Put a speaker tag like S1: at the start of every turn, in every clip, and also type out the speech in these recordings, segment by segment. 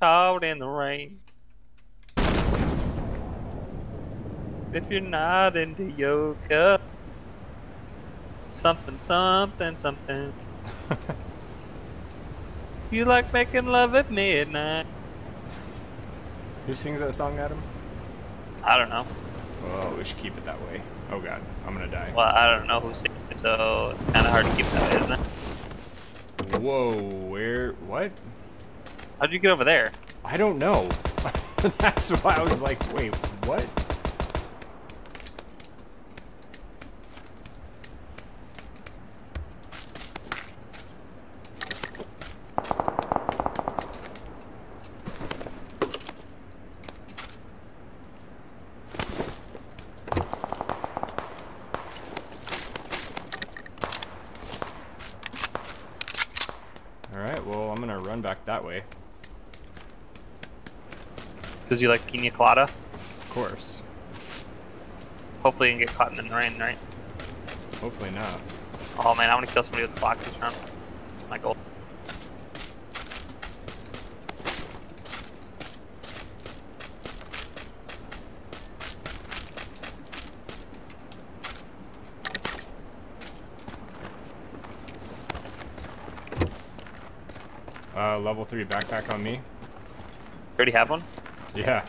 S1: caught in the rain. If you're not into yoga, something, something, something. you like making love at midnight.
S2: Who sings that song, Adam?
S1: I don't know.
S2: Well, we should keep it that way. Oh god, I'm gonna die.
S1: Well, I don't know who sings it, so it's kind of hard to keep that way, isn't it?
S2: Whoa, where? What?
S1: How'd you get over there?
S2: I don't know. That's why I was like, wait, what? Alright, well, I'm gonna run back that way.
S1: Because you like pina colada?
S2: Of course.
S1: Hopefully you can get caught in the rain, right?
S2: Hopefully not.
S1: Oh man, I want to kill somebody with the block this round. My goal.
S2: Uh, level 3 backpack on me.
S1: You already have one?
S2: Yeah.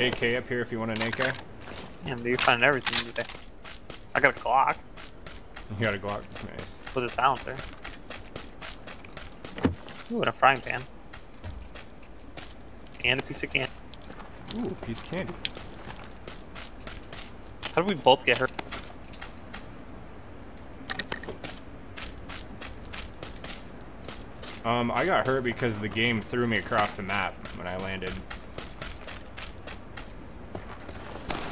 S2: AK up here if you want an AK.
S1: Damn, dude, you're finding everything today. I got a Glock
S2: You got a Glock. Nice.
S1: with a silencer. Ooh, and a frying pan. And a piece of candy.
S2: Ooh, a piece of candy.
S1: How did we both get hurt?
S2: Um, I got hurt because the game threw me across the map when I landed.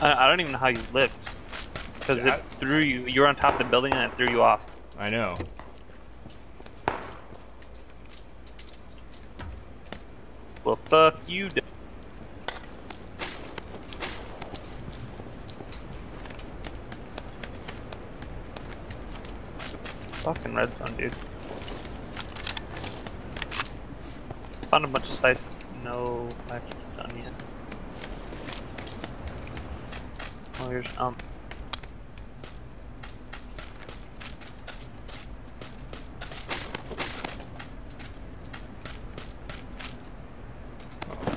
S1: I, I don't even know how you lived. Because it threw you, you were on top of the building and it threw you off.
S2: I know.
S1: Well, fuck you, Fucking red zone, dude. Found a bunch of sights. No actions done yet. Oh, here's um.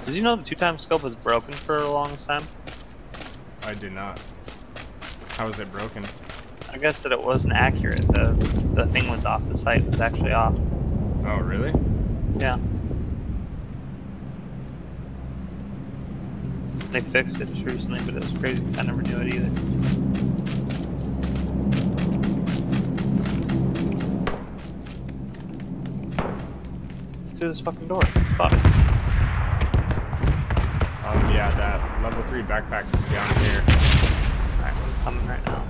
S1: Did you know the two-time scope was broken for a long time?
S2: I did not. How was it broken?
S1: I guess that it wasn't accurate. The the thing was off. The sight was actually off.
S2: Oh, really?
S1: Yeah. They fixed it just recently, but it was crazy because I never knew it either. Through this fucking door. Fuck.
S2: Um, yeah, that level 3 backpack's down here.
S1: Alright, I'm coming right now.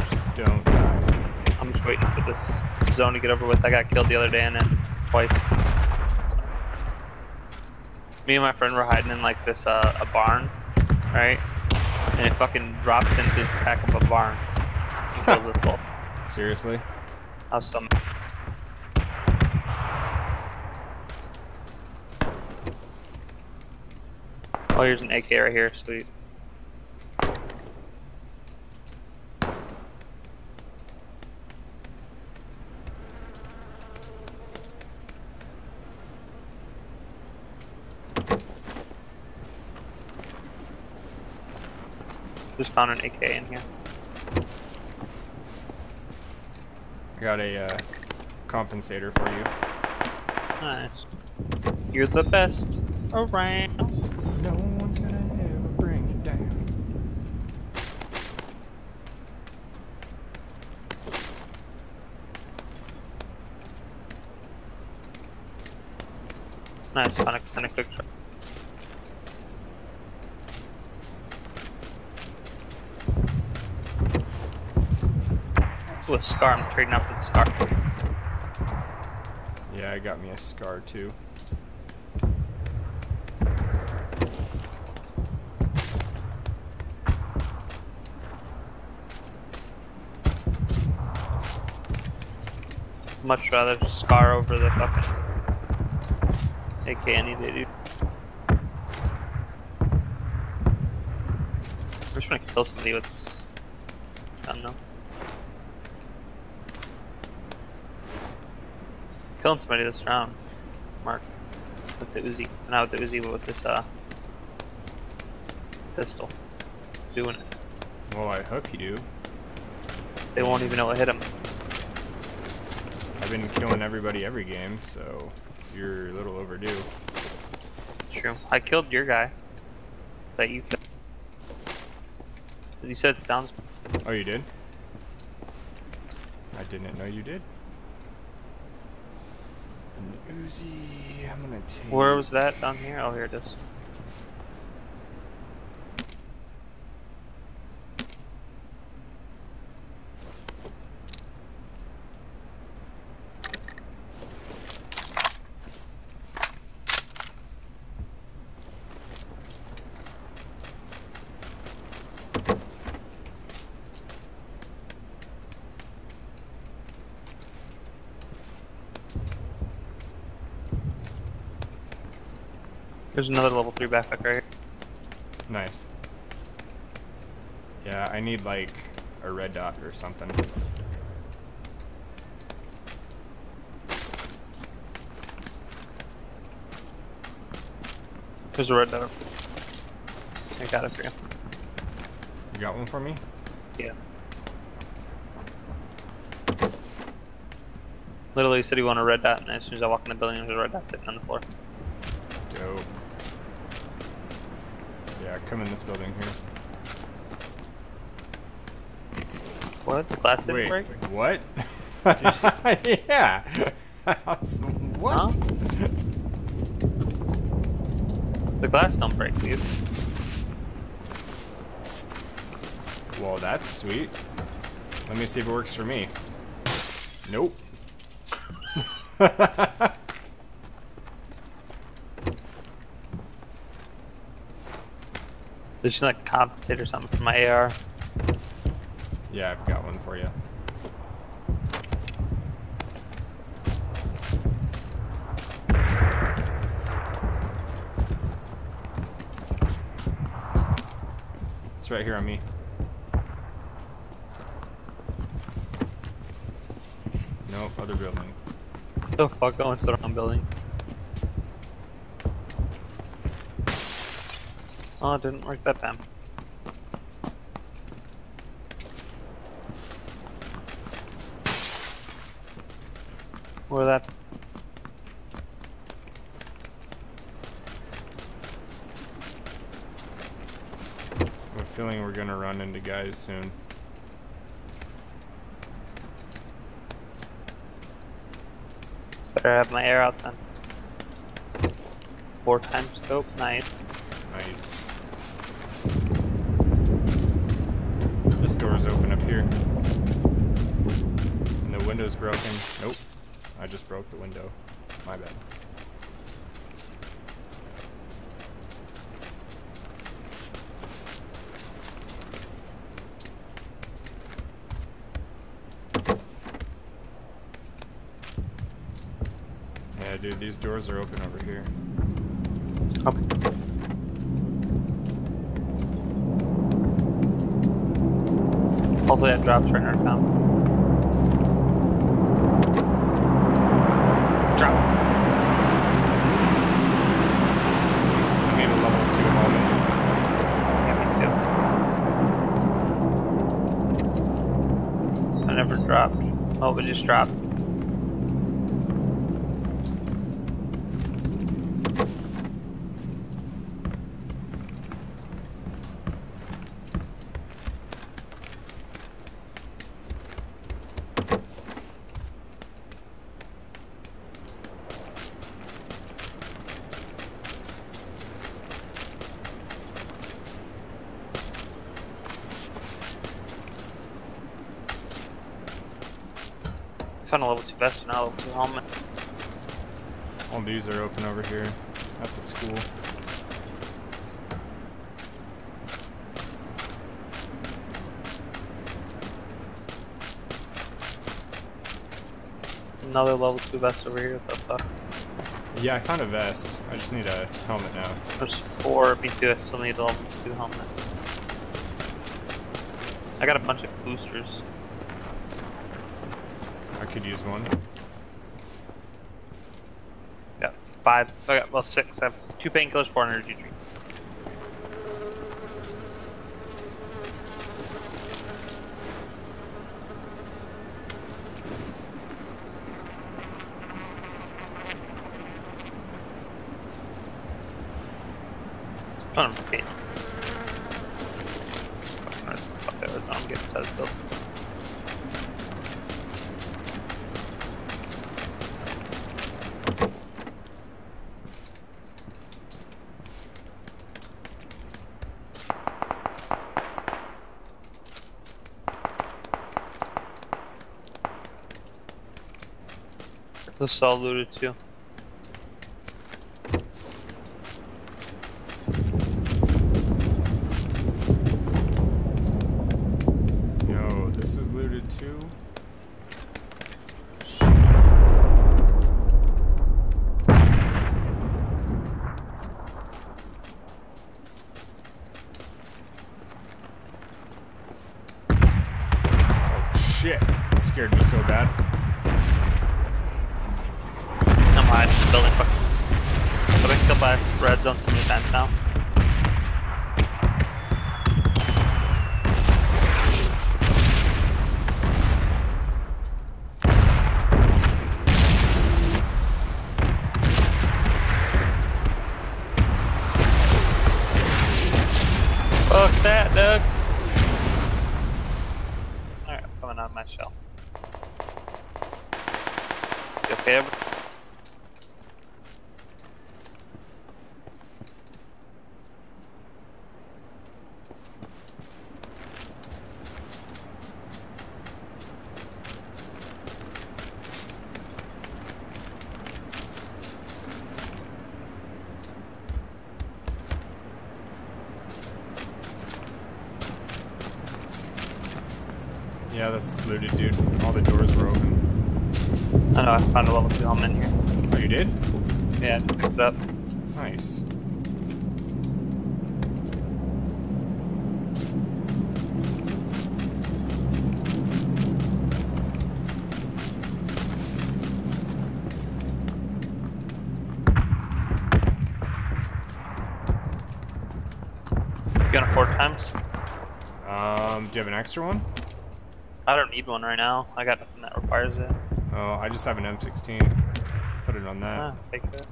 S2: Just don't die.
S1: I'm just waiting for this zone to get over with. I got killed the other day and then twice. Me and my friend were hiding in like this uh, a barn, right? And it fucking drops into the back of a barn and kills us both.
S2: Seriously?
S1: I was so Oh, here's an AK right here. Sweet. Just found an AK in here.
S2: I got a uh, compensator for you.
S1: Nice. You're the best around.
S2: No one's gonna ever bring you down.
S1: Nice, found a, found a quick shot. Ooh, a scar. I'm trading up for the scar.
S2: Yeah, I got me a scar too.
S1: Much rather scar over the fucking AK any day, dude. I'm just gonna kill somebody with this. I don't know. Killing somebody this round, Mark. With the Uzi. Not with the Uzi, but with this, uh, pistol. Doing it.
S2: Well, I hope you do.
S1: They won't even know what hit them.
S2: I've been killing everybody every game, so you're a little overdue.
S1: True. I killed your guy. That you killed. You said it's down.
S2: Oh, you did? I didn't know you did. Uzi, I'm gonna take.
S1: Where was that down here? Oh, here it is. There's another level 3 backpack right here.
S2: Nice. Yeah, I need like a red dot or something.
S1: There's a red dot. I got it for you.
S2: You got one for me?
S1: Yeah. Literally said he wanted a red dot, and as soon as I walk in the building, there's a red dot sitting on the floor.
S2: Yeah, come in this building here.
S1: What? The glass didn't
S2: Wait,
S1: break?
S2: what? yeah. what?
S1: Huh? The glass don't break, dude.
S2: Well, that's sweet. Let me see if it works for me. Nope.
S1: Did she like compensate or something for my AR?
S2: yeah, I've got one for you. It's right here on me. Nope, other building.
S1: What the fuck going to the wrong building? Oh, it didn't work that time. Where that?
S2: I have a feeling we're gonna run into guys soon.
S1: Better have my air out then. Four times scope, nice.
S2: Nice. This door's open up here. And the window's broken. Nope. I just broke the window. My bad. Yeah, dude, these doors are open over here.
S1: Okay. Hopefully that drops right in our. Drop.
S2: I need a level 2 helmet.
S1: Yeah, me too. I never dropped. Oh, it just dropped. Found a level 2 vest and a level 2 helmet.
S2: All these are open over here at the school.
S1: Another level 2 vest over here. What the fuck?
S2: Yeah, I found a vest. I just need a helmet now.
S1: There's four. Me too. I still need a level 2 helmet. I got a bunch of boosters.
S2: Could use one.
S1: Got five. Okay, well six. I have two painkillers, four energy drinks. Son looted too.
S2: Yo, this is looted too. Oh scared me so bad.
S1: The building. Times now. Fuck that, Doug. Alright, I'm coming out of my shell. You okay? Ever?
S2: Yeah, that's looted, dude. All the doors were open.
S1: I know, I found a level 2 helmet in here.
S2: Oh, you did?
S1: Yeah, I just picked up.
S2: Nice.
S1: You gonna four times?
S2: Um, do you have an extra one?
S1: I don't need one right now. I got nothing that requires it.
S2: Oh, I just have an M16. Put it on that.
S1: Ah, take it.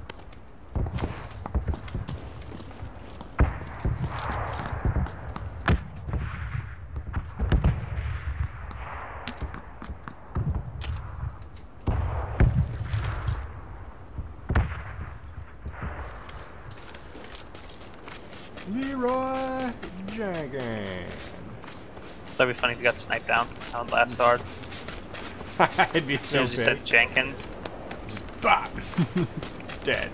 S2: Leroy Jenkins.
S1: That'd be funny if you got sniped down. That would last hard.
S2: I'd be so
S1: you said. Jenkins,
S2: Just bop. Dead.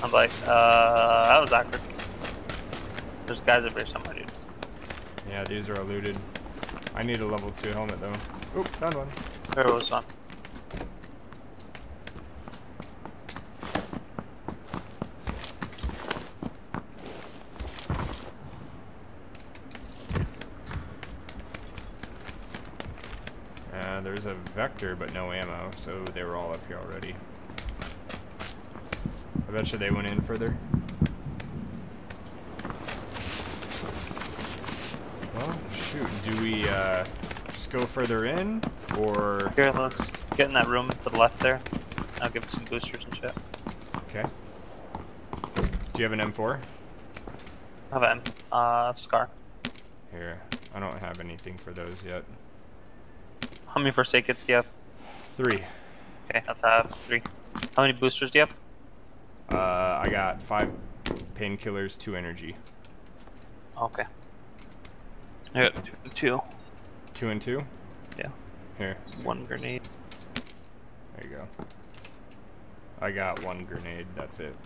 S1: I'm like, uh, that was awkward. There's guys over here somewhere, dude.
S2: Yeah, these are looted. I need a level 2 helmet though. Oop, found one.
S1: There was one.
S2: There's a vector, but no ammo, so they were all up here already. I bet you they went in further. Well, shoot. Do we uh, just go further in, or
S1: Here, let's get in that room to the left there. I'll give some boosters and shit.
S2: okay? Do you have an M4?
S1: I have an uh, Scar.
S2: Here, I don't have anything for those yet.
S1: How many first aid kits do you have?
S2: Three.
S1: Okay, that's have three. How many boosters do you have?
S2: Uh, I got five painkillers, two energy.
S1: Okay. I got two. two.
S2: Two and two?
S1: Yeah.
S2: Here.
S1: One grenade.
S2: There you go. I got one grenade, that's it.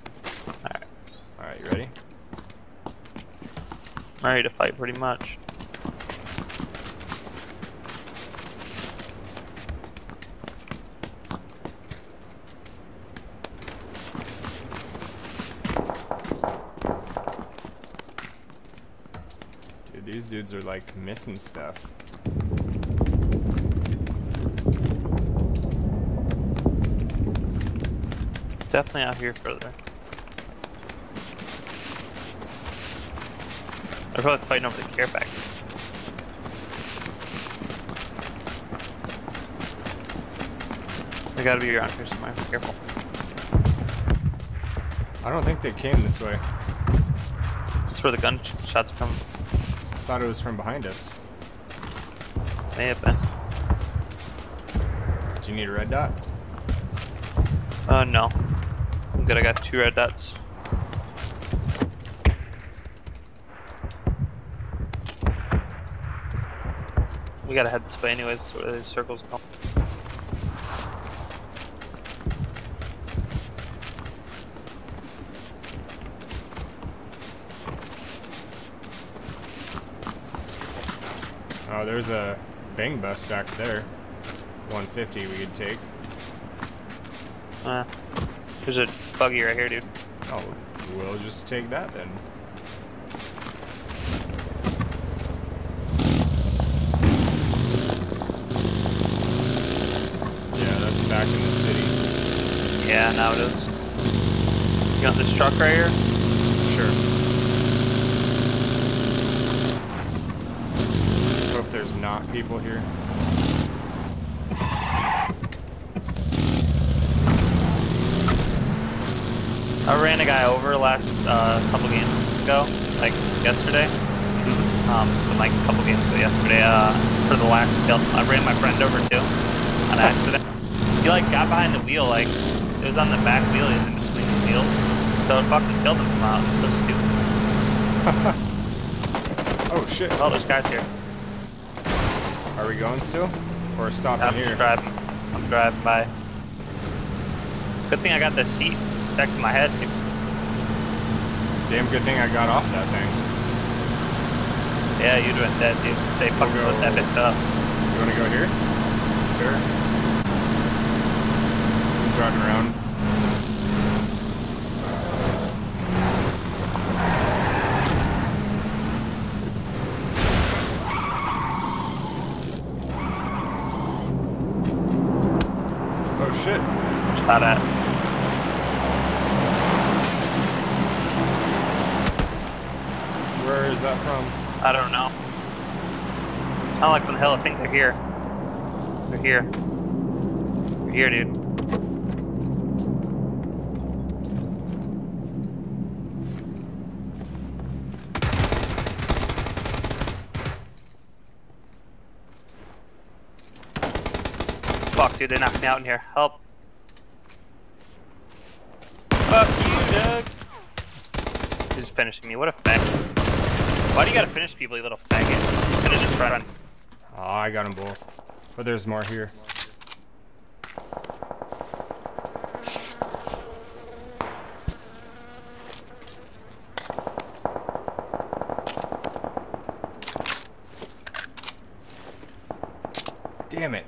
S1: Alright.
S2: Alright, you ready?
S1: I'm ready to fight pretty much.
S2: Dude, these dudes are like missing stuff.
S1: Definitely out here further. They're probably fighting over the care package. They gotta be around here somewhere. Careful.
S2: I don't think they came this way.
S1: That's where the gunshots come.
S2: I thought it was from behind us.
S1: May have been.
S2: Do you need a red dot?
S1: Uh, no. I'm good. I got two red dots. We gotta head this way anyways, where these circles go.
S2: Oh, there's a bang bus back there. 150 we could take.
S1: Uh, there's a buggy right here, dude.
S2: Oh, we'll just take that then. Yeah, that's back in the city.
S1: Yeah, now it is. You got this truck right here?
S2: Sure. Not people here.
S1: I ran a guy over last uh, couple games ago, like yesterday. Um, been like a couple games ago yesterday. Uh, for the last kill, I ran my friend over too, on accident. He like got behind the wheel, like it was on the back wheel, he was in between the wheels, so it fucking killed him somehow. It was so stupid.
S2: Oh shit.
S1: Oh, there's guys here.
S2: Are we going still? Or stopping
S1: I'm
S2: here?
S1: driving. I'm driving by. Good thing I got the seat next to my head.
S2: Damn good thing I got off that thing.
S1: Yeah, you'd been dead, dude. They fucking
S2: go-
S1: put that bitch up.
S2: You wanna go here?
S1: Sure.
S2: I'm driving around. Oh shit.
S1: Shot at.
S2: Where is that from?
S1: I don't know. It's not like from the hell. I think they're here. They're here. They're here, dude. Fuck, dude, they knocked me out in here. Help. Fuck you, Doug. He's finishing me. What a faggot. Why do you gotta finish people, you little faggot? Finish friend.
S2: Oh, I got them both. But there's more here. Damn it.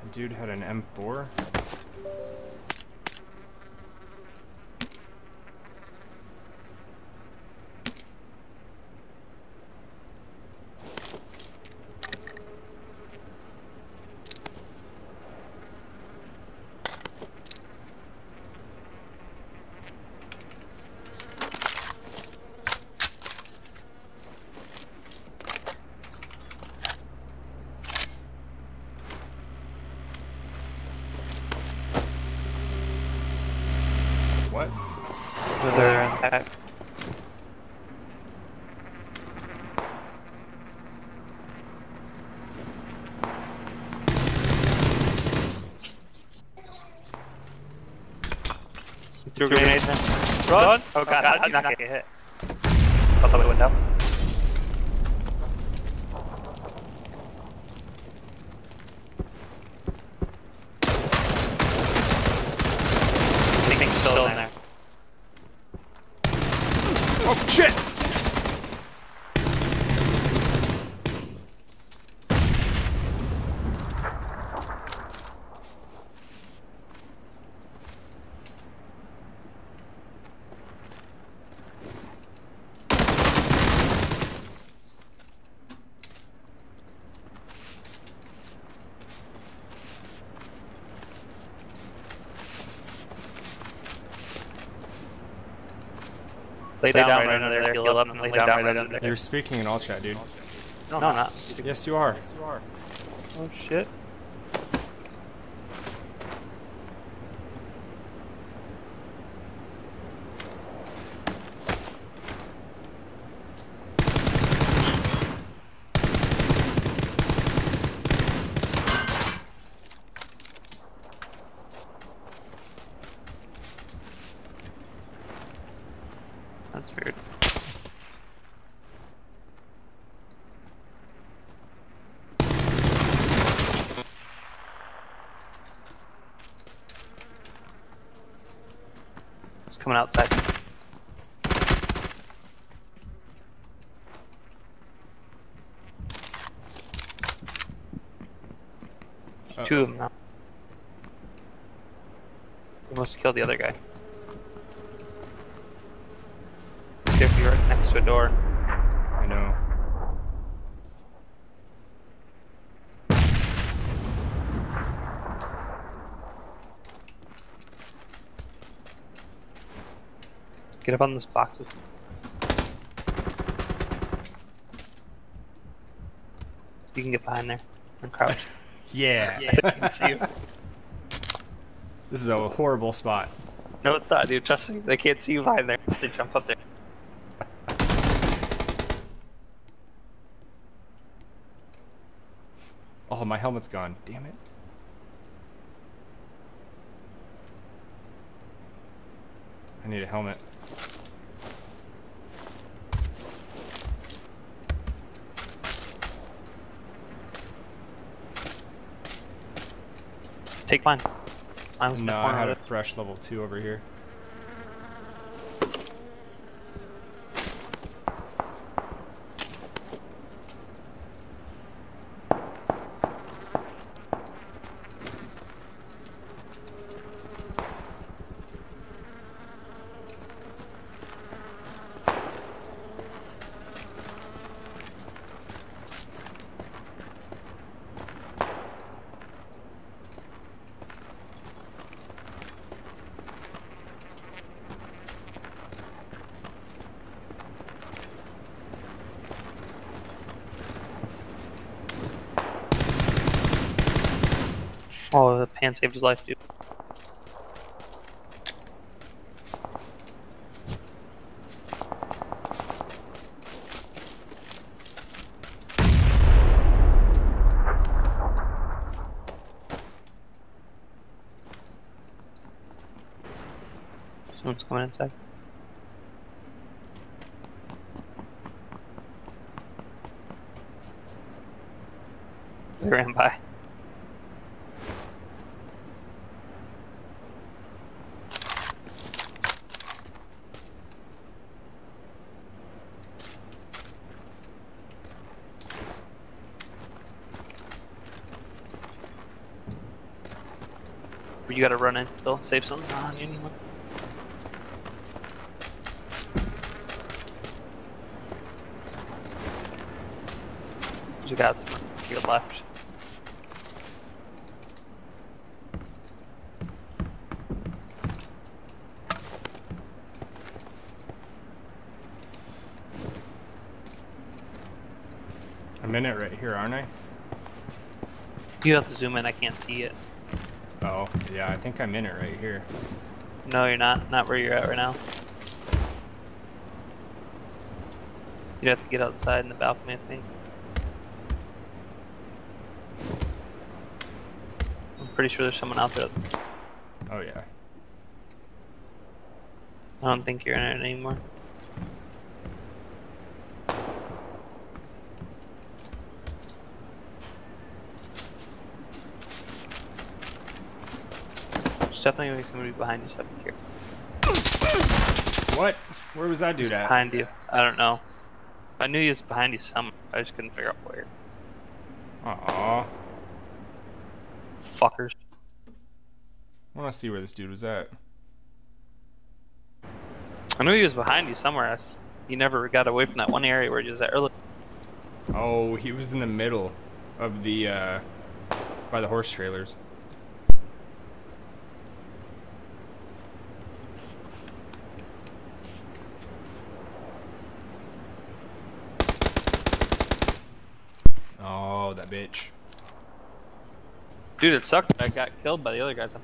S2: That dude had an M4.
S1: Threw a grenade in. Run! Oh god, how did you not get hit? Outside the window. Thing's still in there.
S2: Oh shit!
S1: Lay down, right under there, heal up, and lay down right under there.
S2: You're speaking in all chat, dude.
S1: No, I'm not.
S2: Yes, you are.
S1: Oh shit. That's weird. It's coming outside.
S2: Uh-oh.
S1: Two of them now. We must kill the other guy. If you're right next to a door.
S2: I know.
S1: Get up on those boxes. You can get behind there and crouch.
S2: Yeah.
S1: I can see you.
S2: This is a horrible spot.
S1: No, it's not, dude. Trust me. They can't see you behind there. They jump up there.
S2: Oh, my helmet's gone. Damn it. I need a helmet.
S1: Take mine. Mine was in the
S2: No, I had a fresh level 2 over here.
S1: Pan saved his life, dude. Someone's coming inside. They ran by. You gotta run in still. Safe zone's not on you anymore. You got some to your left.
S2: I'm in it right here, aren't I?
S1: You have to zoom in. I can't see it.
S2: Oh, yeah, I think I'm in it right here.
S1: No, you're not. Not where you're at right now. You'd have to get outside in the balcony, I think. I'm pretty sure there's someone out there.
S2: Oh, yeah.
S1: I don't think you're in it anymore. There's definitely somebody behind you, so be careful.
S2: What? Where was that dude
S1: He's
S2: at?
S1: behind you. I don't know. I knew he was behind you somewhere. I just couldn't figure out where.
S2: Aw.
S1: Fuckers.
S2: I want to see where this dude was at.
S1: I knew he was behind you somewhere else. He never got away from that one area where he was at earlier.
S2: Oh, he was in the middle of the, uh, by the horse trailers. Oh, that bitch.
S1: Dude, it sucked I got killed by the other guys. I